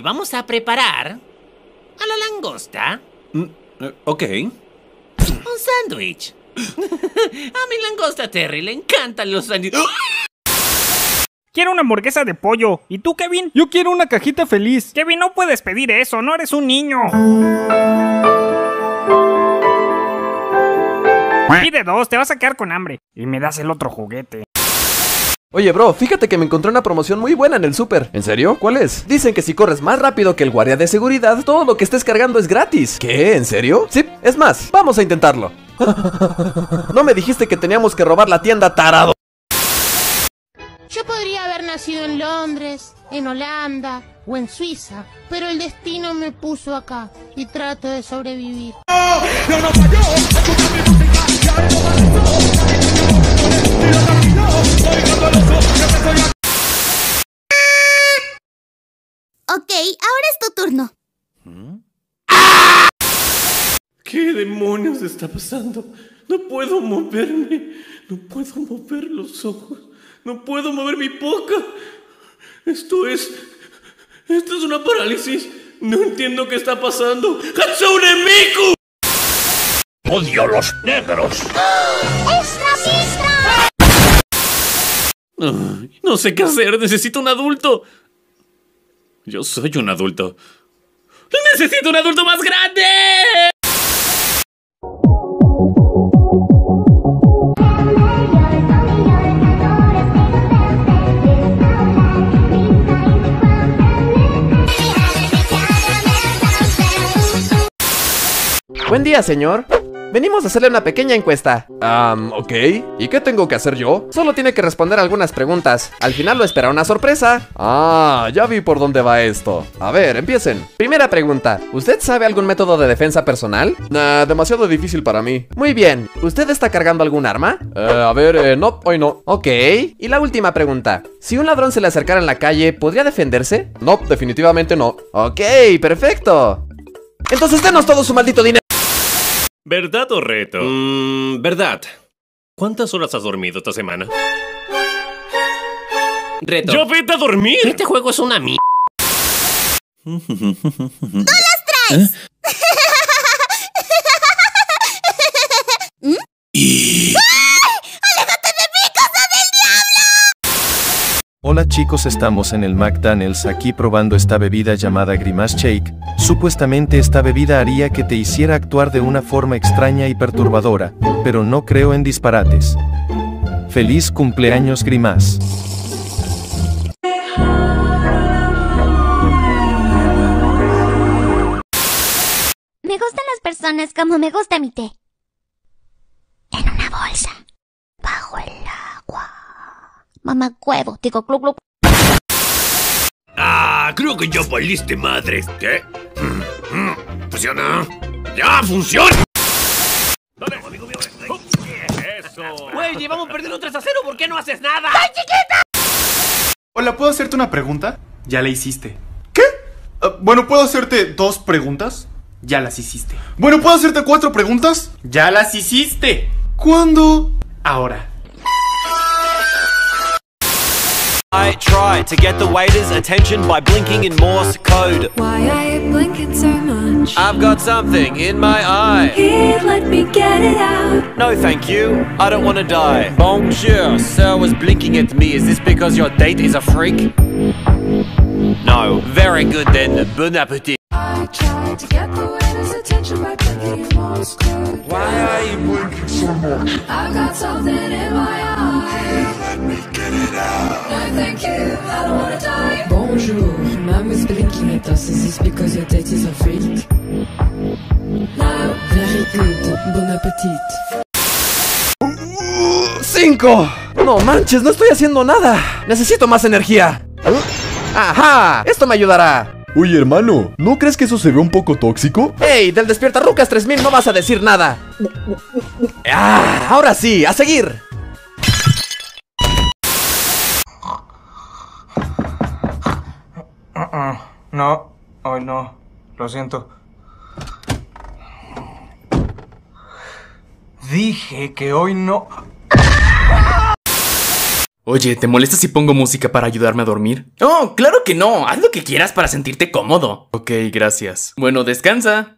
Hoy vamos a preparar a la langosta Mm, eh, ok. un sándwich. a mi langosta Terry le encantan los sándwiches. Quiero una hamburguesa de pollo. ¿Y tú, Kevin? Yo quiero una cajita feliz. Kevin, no puedes pedir eso, no eres un niño. Pide dos, te vas a quedar con hambre. Y me das el otro juguete. Oye, bro, fíjate que me encontré una promoción muy buena en el súper. ¿En serio? ¿Cuál es? Dicen que si corres más rápido que el guardia de seguridad, todo lo que estés cargando es gratis. ¿Qué? ¿En serio? Sí, es más, vamos a intentarlo. ¿No me dijiste que teníamos que robar la tienda, tarado? Yo podría haber nacido en Londres, en Holanda o en Suiza, pero el destino me puso acá y trato de sobrevivir. Ok, es. ¿Qué demonios está pasando? No puedo moverme. No puedo mover los ojos. No puedo mover mi boca. Esto es... Esto es una parálisis. No entiendo qué está pasando. ¡Hatsune Miku! ¡Odio a los negros! Ay, no sé qué hacer. Necesito un adulto. Yo soy un adulto. ¡Necesito un adulto más grande! Buen día, señor. Venimos a hacerle una pequeña encuesta. Um, ok. ¿Y qué tengo que hacer yo? Solo tiene que responder algunas preguntas. Al final lo espera una sorpresa. Ah, ya vi por dónde va esto. A ver, empiecen. Primera pregunta. ¿Usted sabe algún método de defensa personal? Nah, demasiado difícil para mí. Muy bien. ¿Usted está cargando algún arma? Eh, a ver, eh, no, hoy no. Ok. Y la última pregunta. Si un ladrón se le acercara en la calle, ¿podría defenderse? No, definitivamente no. Ok, perfecto. Entonces denos todo su maldito dinero. ¿Verdad o reto? Mmm, verdad. ¿Cuántas horas has dormido esta semana? Reto. ¡Yo vete a dormir! Este juego es una mierda. Hola chicos, estamos en el McDonald's aquí probando esta bebida llamada Grimace Shake. Supuestamente esta bebida haría que te hiciera actuar de una forma extraña y perturbadora, pero no creo en disparates. Feliz cumpleaños Grimace. Me gustan las personas como me gusta mi té. En una bolsa. Bajo el. Mamá huevo, digo club club. Ah, creo que ya valiste madres. ¿Qué? Mm, mm, ¿Funciona? ¡Ya funciona! Dale, amigo mío. Eso. Güey, llevamos perdiendo 3 a 0. ¿Por qué no haces nada? Hola, ¿puedo hacerte una pregunta? Ya la hiciste. ¿Qué? Ah, bueno, ¿puedo hacerte dos preguntas? Ya las hiciste. Bueno, ¿puedo hacerte cuatro preguntas? Ya las hiciste. ¿Cuándo? Ahora. I try to get the waiter's attention by blinking in Morse code. Why are you blinking so much? I've got something in my eye. Here, let me get it out. No, thank you. I don't want to die. Bonjour, sir was blinking at me. Is this because your date is a freak? No. Very good then. Bon appetit. I tried to get the waiter's attention Why are you blinking so much? I've got something in my eye. let me get it out. No, thank you. I don't wanna die. Bonjour, mom is blinking at us. Is this because your date is a freak? No. Very good. Bon appetit. ¡Cinco! No manches, no estoy haciendo nada. Necesito más energía. ¡Ajá! Esto me ayudará. Oye, hermano, ¿no crees que eso se ve un poco tóxico? ¡Ey! Del Despierta Rucas 3000 no vas a decir nada. ¡Ah! Ahora sí, a seguir. No, hoy no. Lo siento. Dije que hoy no. Oye, ¿te molesta si pongo música para ayudarme a dormir? Oh, claro que no. Haz lo que quieras para sentirte cómodo. Ok, gracias. Bueno, descansa.